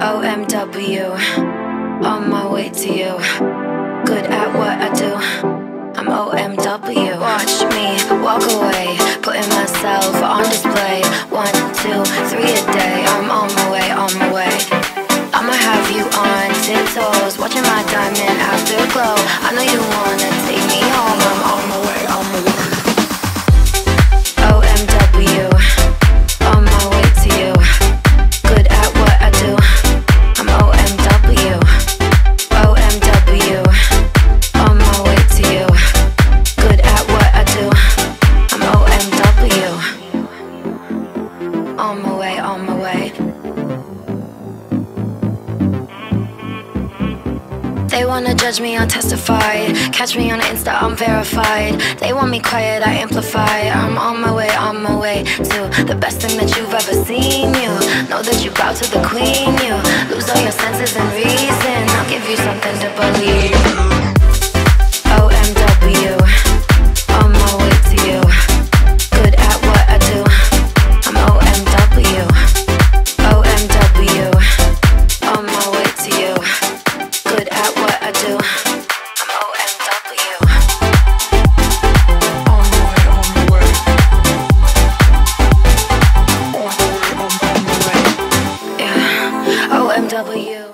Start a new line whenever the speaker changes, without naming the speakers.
OMW, on my way to you. Good at what I do. I'm OMW. Watch me walk away, putting myself on display. One, two, three a day. I'm on my way, on my way. I'ma have you on tiptoes, watching my diamond afterglow. I know you wanna way, on my way. They wanna judge me, I'll testify. Catch me on Insta, I'm verified. They want me quiet, I amplify. I'm on my way, on my way to the best thing that you've ever seen. You know that you bow to the queen. You lose all your senses and reason. I'll give you something to believe. BMW.